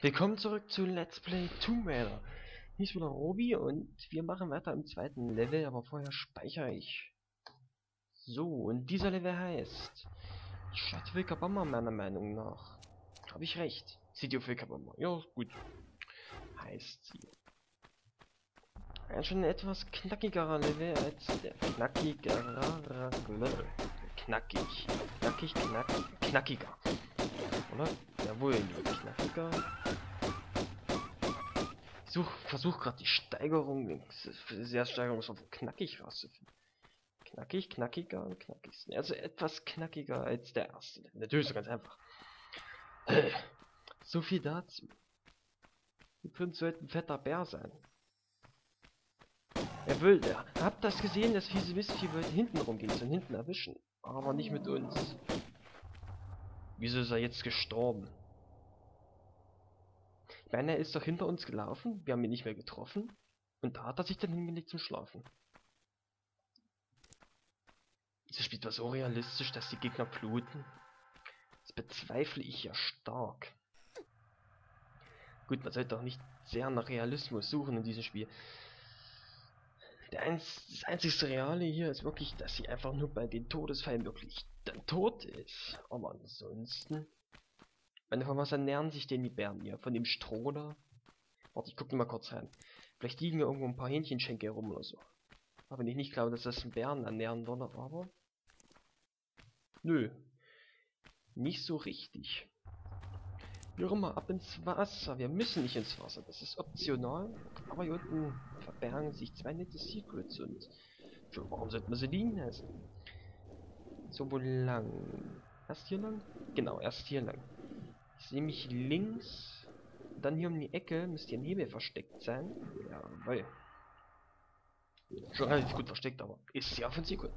Willkommen zurück zu Let's Play Tomb Raider. Hier ist wieder Robi und wir machen weiter im zweiten Level, aber vorher speichere ich. So, und dieser Level heißt Stadt Wilkabamba meiner Meinung nach. Habe ich recht. City of Wilkabamba. Ja, gut. Heißt sie. Ein schon etwas knackigerer Level als der knackigerer Knackig. Knackig, knack, knackiger. Oder? Jawohl, knackiger. Ich such, versuch gerade die Steigerung, sehr steigerungsvoll knackig rauszufinden. Knackig, knackiger und knackig. Also etwas knackiger als der erste. Natürlich so ganz einfach. So viel dazu. Die Prinz sollte ein fetter Bär sein. Er will, er habt das gesehen, das fiese Mistvieh wollte hinten rumgehen und hinten erwischen. Aber nicht mit uns. Wieso ist er jetzt gestorben? Ich meine, er ist doch hinter uns gelaufen, wir haben ihn nicht mehr getroffen. Und da hat er sich dann hingelegt zum Schlafen. Dieses Spiel war so realistisch, dass die Gegner bluten. Das bezweifle ich ja stark. Gut, man sollte auch nicht sehr nach Realismus suchen in diesem Spiel. Das einzige Reale hier ist wirklich, dass sie einfach nur bei den Todesfällen wirklich tot ist. Aber ansonsten meine, von was ernähren sich denn die Bären hier? Von dem Stroh da? Warte, ich gucke mal kurz rein. Vielleicht liegen irgendwo ein paar Hähnchenschenke herum oder so. Aber wenn ich nicht glaube, dass das ein Bären ernähren würde, aber... Nö. Nicht so richtig. Wir mal ab ins Wasser. Wir müssen nicht ins Wasser. Das ist optional. Aber hier unten verbergen sich zwei nette Secrets und... Warum sollten wir sie liegen lassen? So, wo lang? Erst hier lang? Genau, erst hier lang. Ich sehe mich links. Dann hier um die Ecke müsste hier Nebel versteckt sein. Ja, weil. Schon relativ gut versteckt, aber ist ja von gut.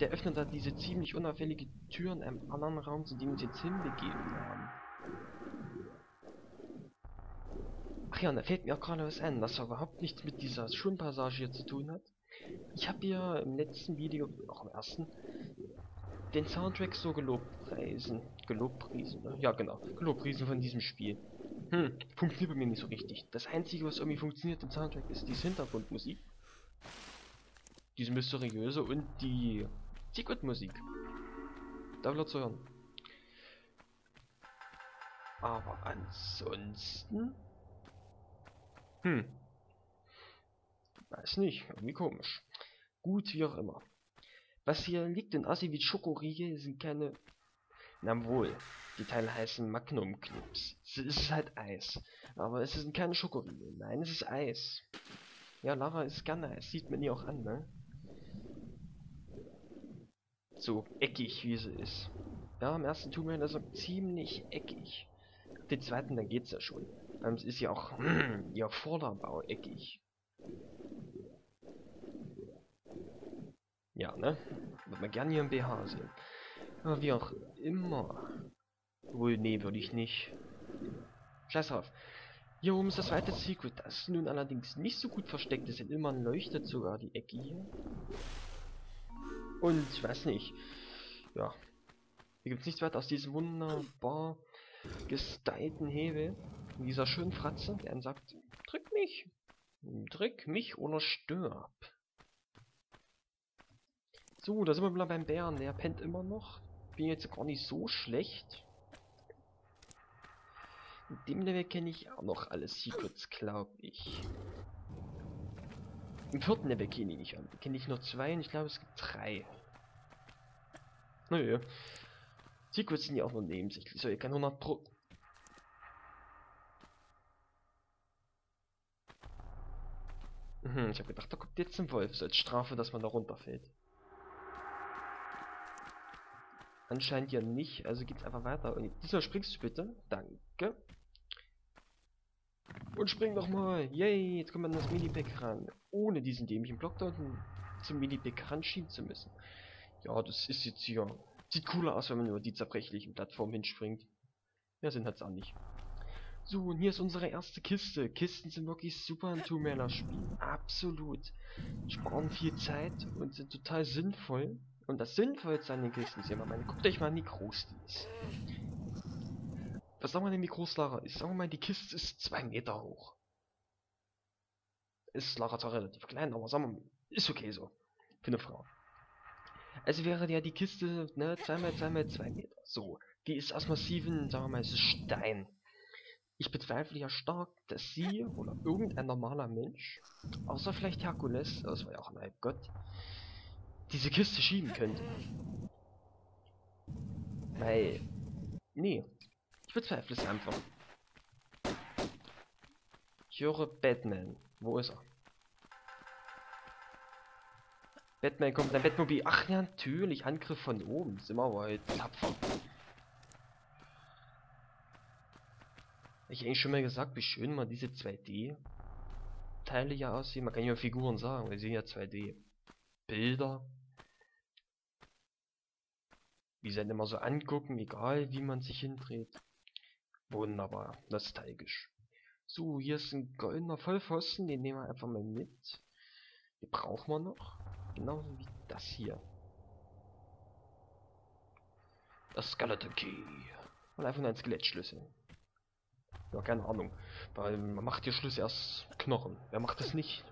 Der öffnet da diese ziemlich unauffällige Tür in einem anderen Raum, zu dem wir uns jetzt hinbegeben haben. Ach ja, und da fällt mir auch gerade was ein, was überhaupt nichts mit dieser Schwimmpassage hier zu tun hat. Ich habe hier im letzten Video, auch im ersten, den Soundtrack so gelobpreisen. Gelobpriesen, ne? Ja, genau. Gelobpriesen von diesem Spiel. Hm, funktioniert bei mir nicht so richtig. Das Einzige, was irgendwie funktioniert im Soundtrack, ist diese Hintergrundmusik. Diese mysteriöse und die Secret-Musik. Da will er zu hören. Aber ansonsten... Hm. Weiß nicht, irgendwie komisch. Gut, wie auch immer. Was hier liegt in Assi wie Schokoriegel sind keine... Na wohl, die Teile heißen Magnum Clips. Es ist halt Eis. Aber es sind keine Schokoriegel. Nein, es ist Eis. Ja, Lara ist gerne Eis. Sieht man ihr auch an, ne? So eckig, wie sie ist. Ja, im ersten Tomb Raider so ziemlich eckig. Den zweiten, dann geht's ja schon. Es ist ja auch, ihr Vorderbau eckig. Ja, ne? Würde man gerne hier im BH sehen. Aber wie auch immer. Wohl, nee, würde ich nicht. Scheiß drauf. Hier oben ist das zweite Secret, das nun allerdings nicht so gut versteckt ist, denn immer leuchtet sogar die Ecke hier. Und ich weiß nicht. Ja. Hier gibt es nichts weiter aus diesem wunderbar gestylten Hebel. In dieser schönen Fratze, der sagt, drück mich. Drück mich oder stirb. So, da sind wir wieder beim Bären. Der pennt immer noch. Bin jetzt gar nicht so schlecht. In dem Level kenne ich auch noch alle Secrets, glaube ich. Im vierten Level kenne ich nicht an. Kenne ich nur zwei und ich glaube es gibt drei. Naja. Secrets sind ja auch nur nebensächlich. So, ihr kann 100 Pro... Mhm, ich habe gedacht, da kommt jetzt ein Wolf, so als Strafe, dass man da runterfällt. Anscheinend ja nicht, also geht's einfach weiter. Und diesmal springst du bitte. Danke. Und spring doch mal. Yay, jetzt kommt man an das Minipack ran. Ohne diesen dämlichen Block da unten zum Minipack ranschieben zu müssen. Ja, das ist jetzt hier. Sieht cooler aus, wenn man über die zerbrechlichen Plattformen hinspringt. Ja, sind hat's auch nicht. So, und hier ist unsere erste Kiste. Kisten sind wirklich super ein Two-Männer-Spiel. Absolut. Sparen viel Zeit und sind total sinnvoll. Und das Sinnvollste an den Kisten ist immer, meine, guckt euch mal an, wie groß die ist. Was sagen wir denn, wie groß Lara ist? Sagen wir mal, die Kiste ist zwei Meter hoch. Ist Lara zwar relativ klein, aber sagen wir mal, ist okay so. Für eine Frau. Also wäre ja die Kiste, ne, 2 mal 2 mal 2 Meter. So. Die ist aus massiven, sagen wir mal, Stein. Ich bezweifle ja stark, dass sie oder irgendein normaler Mensch, außer vielleicht Herkules, das war ja auch ein Halbgott, diese Kiste schieben könnte. Weil, nee, ich bezweifle es einfach. Ich höre Batman. Wo ist er? Batman kommt ein Batmobil. Ach ja, natürlich. Angriff von oben. Sind wir aber halt tapfer. Ich eigentlich schon mal gesagt, wie schön man diese 2D-Teile ja aussehen. Man kann ja Figuren sagen, wir sehen ja 2D-Bilder. Wie sie dann immer so angucken, egal wie man sich hindreht. Wunderbar, nostalgisch. So, hier ist ein goldener Vollpfosten, den nehmen wir einfach mal mit. Den brauchen wir noch. Genauso wie das hier. Das Skeleton Key. Und einfach nur ein Skelettschlüssel. Ja, keine Ahnung. Weil man macht hier Schluss erst Knochen. Wer macht das nicht?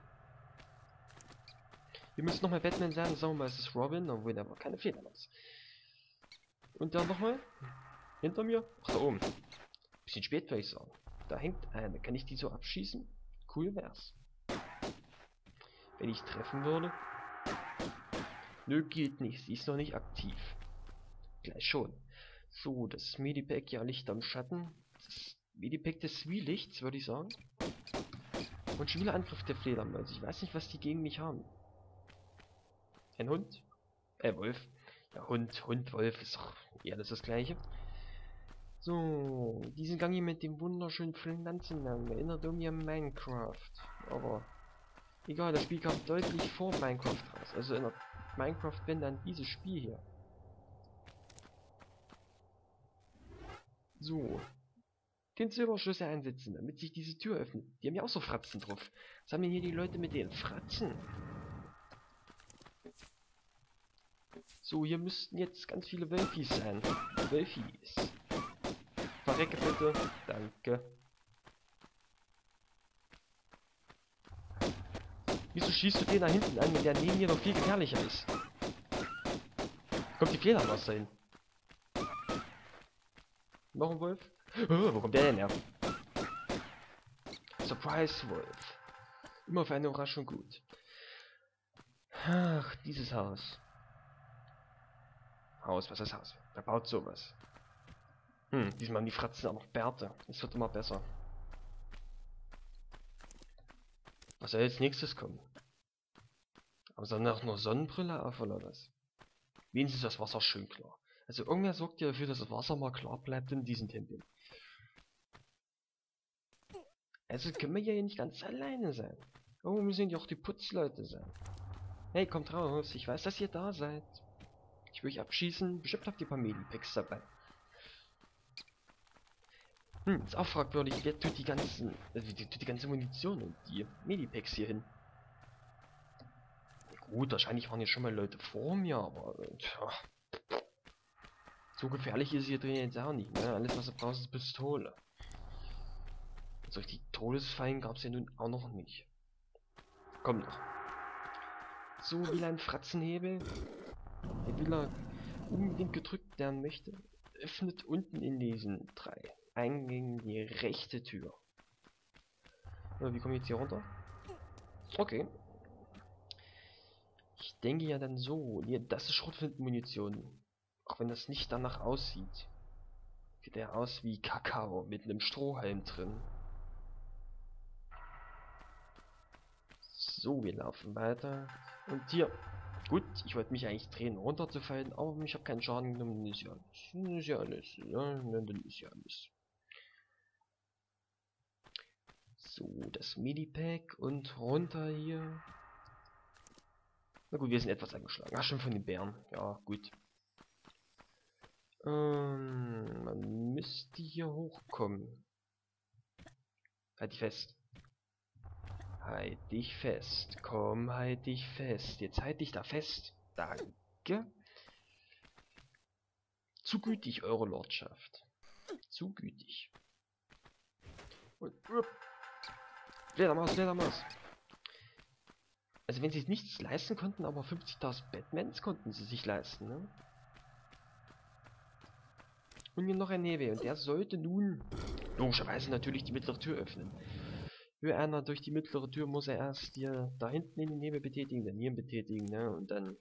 Wir müssen nochmal Batman sagen, sagen wir mal, es ist Robin, obwohl der aber keine Fledermaus. Und dann nochmal. Hinter mir. Ach, da oben. Bisschen spät, würde ich sagen. Da hängt eine. Kann ich die so abschießen? Cool wär's. Wenn ich treffen würde. Nö, geht nicht. Sie ist noch nicht aktiv. Gleich schon. So, das Medipack ja Licht am Schatten. Das Medipack des Zwielichts, würde ich sagen. Und schon wieder Angriff der Fledermaus. Ich weiß nicht, was die gegen mich haben. Ein Hund? Äh, Wolf. Ja, Hund, Hund, Wolf ist doch eher das, das gleiche. So, diesen Gang hier mit dem wunderschönen Pflanzennamen erinnert irgendwie an Minecraft. Aber egal, das Spiel kam deutlich vor Minecraft raus. Also erinnert Minecraft wenn dann dieses Spiel hier. So. Den Silberschlüssel einsetzen, damit sich diese Tür öffnet. Die haben ja auch so Fratzen drauf. Was haben denn hier die Leute mit den Fratzen? So, hier müssten jetzt ganz viele Wölfis sein. Wölfis. Verrecke bitte. Danke. Wieso schießt du den da hinten an, wenn der neben mir noch viel gefährlicher ist? Kommt die Fledermaus dahin? Noch ein Wolf? Oh, wo kommt der denn her? Surprise Wolf. Immer für eine Überraschung gut. Ach, dieses Haus. Haus, was ist Haus? Wer baut sowas? Hm, diesmal haben die Fratzen auch noch Bärte. Es wird immer besser. Was soll jetzt nächstes kommen? Aber soll noch nur Sonnenbrille auf oder was? Wenigstens ist das Wasser schön klar. Also irgendwer sorgt ja dafür, dass das Wasser mal klar bleibt in diesem Tempel. Also können wir ja nicht ganz alleine sein. Irgendwo müssen ja auch die Putzleute sein. Hey, kommt raus. Ich weiß, dass ihr da seid. Ich will euch abschießen. Bestimmt habt ihr ein paar Medipacks dabei. Hm, ist auch fragwürdig, wer tut die ganzen, äh, die, die ganze Munition und die Medipacks hier hin? Gut, wahrscheinlich waren hier schon mal Leute vor mir, aber tja. So gefährlich ist hier drin jetzt auch nicht, ne? Alles was du brauchst ist Pistole. Also die Todesfallen gab es ja nun auch noch nicht. Komm noch. So, will ein Fratzenhebel. Der will er unbedingt gedrückt werden möchte. Öffnet unten in diesen drei Eingängen die rechte Tür. Oder wie komme ich jetzt hier runter? Okay. Ich denke ja dann so. Hier, das ist Schrotflintenmunition. Auch wenn das nicht danach aussieht. Sieht er aus wie Kakao mit einem Strohhalm drin. So, wir laufen weiter. Und hier. Gut, ich wollte mich eigentlich drehen, runterzufallen, aber ich habe keinen Schaden genommen. Ist ja alles. Ist ja alles. Ja, dann ist ja alles. So, das Medipack und runter hier. Na gut, wir sind etwas angeschlagen. Ach, schon von den Bären. Ja, gut. Ähm, man müsste hier hochkommen. Halt dich fest. Halt dich fest. Komm, halt dich fest. Jetzt halt dich da fest. Danke. Zu gütig, eure Lordschaft. Zu gütig. Und... Upp. Fledermaus, Fledermaus. Also wenn sie es nichts leisten konnten, aber 50.000 Batmans konnten sie sich leisten, ne? Und hier noch ein Nebel. Und der sollte nun logischerweise natürlich die mittlere Tür öffnen. Will einer durch die mittlere Tür, muss er erst hier da hinten in den Nebel betätigen, dann hier betätigen, ne? Und dann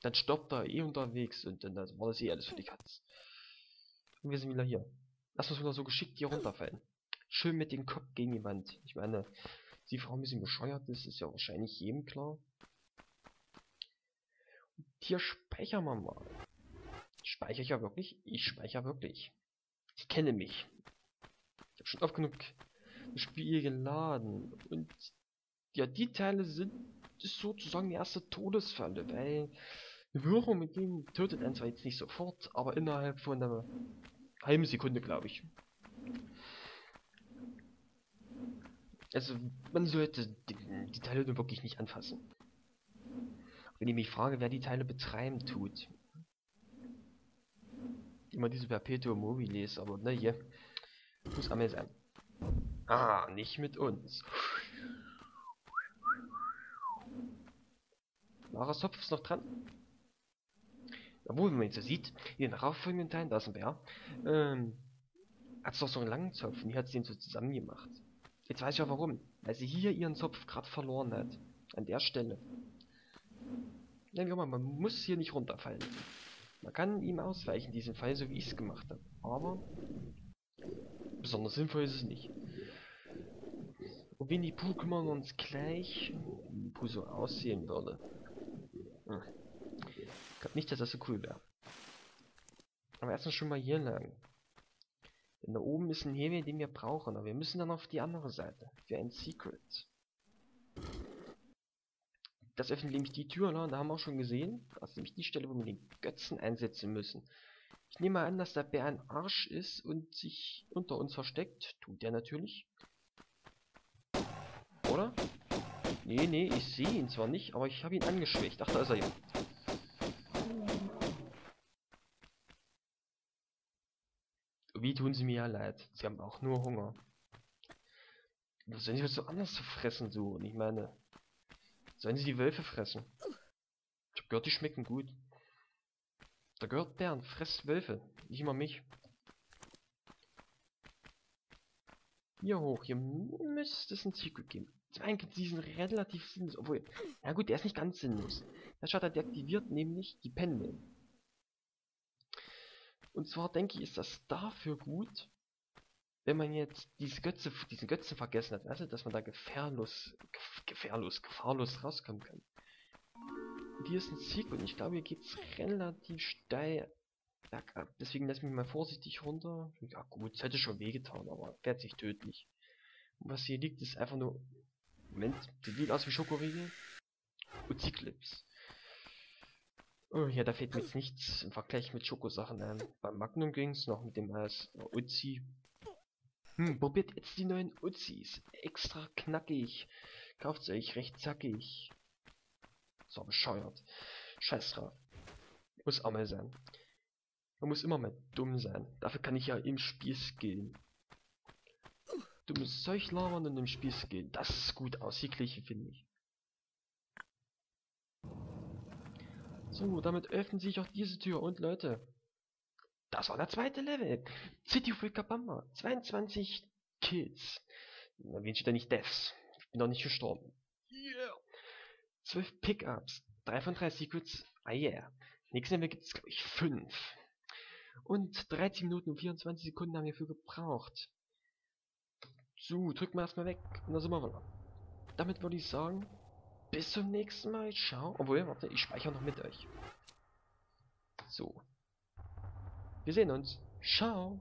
dann stoppt er eh unterwegs und dann war das eh alles für die Katz. Und wir sind wieder hier. Lass uns wieder so geschickt hier runterfallen. Schön mit dem Kopf gegen die Wand. Ich meine, die Frau ein bisschen bescheuert ist, ist ja wahrscheinlich jedem klar. Und hier speichern wir mal. Speichere ich ja wirklich? Ich speichere wirklich. Ich kenne mich. Ich habe schon oft genug das Spiel geladen. Und ja, die Teile sind sozusagen die erste Todesfalle, weil eine Berührung mit ihm tötet einen zwar jetzt nicht sofort, aber innerhalb von einer halben Sekunde, glaube ich. Also, man sollte die, die Teile nur wirklich nicht anfassen. Wenn ich mich frage, wer die Teile betreiben tut. Immer diese Perpetuum mobile ist, aber hier. Muss einmal sein. Ah, nicht mit uns. Laras Topf ist noch dran. Obwohl, wenn man jetzt so sieht, in den darauffolgenden Teilen, da ist ein Bär, ähm, hat es doch so einen langen Zopf und hier hat sie den so zusammen gemacht. Jetzt weiß ich auch warum. Weil sie hier ihren Zopf gerade verloren hat. An der Stelle. Ja, wie immer, man muss hier nicht runterfallen. Man kann ihm ausweichen, in diesem Fall, so wie ich es gemacht habe. Aber besonders sinnvoll ist es nicht. Winnie Pooh kümmern wir uns gleich, wie so aussehen würde. Hm. Ich glaube nicht, dass das so cool wäre. Aber erstmal schon mal hier lang. Denn da oben ist ein Hebel, den wir brauchen. Aber wir müssen dann auf die andere Seite. Für ein Secret. Das öffnet nämlich die Tür, ne? da haben wir auch schon gesehen. Das ist nämlich die Stelle, wo wir den Götzen einsetzen müssen. Ich nehme an, dass der Bär ein Arsch ist und sich unter uns versteckt. Tut er natürlich. Oder? Nee, nee, ich sehe ihn zwar nicht, aber ich habe ihn angeschwächt. Ach, da ist er ja. Wie tun sie mir ja leid. Sie haben auch nur Hunger. Was sollen sie was so anders zu fressen suchen? Ich meine, sollen sie die Wölfe fressen? Ich hab gehört, die schmecken gut. Da gehört Bären, fress Wölfe, nicht immer mich. Hier hoch, hier müsste es ein Secret geben. Zum einen gibt es diesen relativ sinnlos, obwohl, ja gut, der ist nicht ganz sinnlos. Der Shutter deaktiviert nämlich die Pendel. Und zwar denke ich, ist das dafür gut, wenn man jetzt diese Götze, diesen Götzen vergessen hat, also dass man da gefährlos, gefährlos, gefahrlos rauskommen kann. Und hier ist ein Sieg und ich glaube, hier geht es relativ steil bergab. Deswegen lass mich mal vorsichtig runter. Ja gut, es hätte schon wehgetan, aber fährt sich tödlich. Und was hier liegt, ist einfach nur... Moment, das sieht aus wie Schokoriegel. Uzi-Clips. Oh, ja, da fehlt mir jetzt nichts im Vergleich mit Schokosachen ein. Beim Magnum ging's noch mit dem als Uzi. Hm, probiert jetzt die neuen Uzis. Extra knackig. Kauft's euch recht zackig. So bescheuert. Scheiß drauf. Muss auch mal sein. Man muss immer mal dumm sein. Dafür kann ich ja im Spiel skillen. Dummes Zeug labern und im Spiel skillen. Das ist gut ausgeglichen, finde ich. So, damit öffnet sich auch diese Tür. Und Leute, das war der zweite Level. City of Kabamba. 22 Kills. Na, wen steht da nicht Deaths? Ich bin noch nicht gestorben. Yeah. 12 Pickups. 3 von 3 Secrets. Ah yeah. Nächsten Level gibt es, glaube ich, 5. Und 13 Minuten und 24 Sekunden haben wir dafür gebraucht. So, drücken wir erstmal weg. Und da sind wir wieder. Damit würde ich sagen, bis zum nächsten Mal. Ciao. Obwohl, warte, ich speichere noch mit euch. So. Wir sehen uns. Ciao.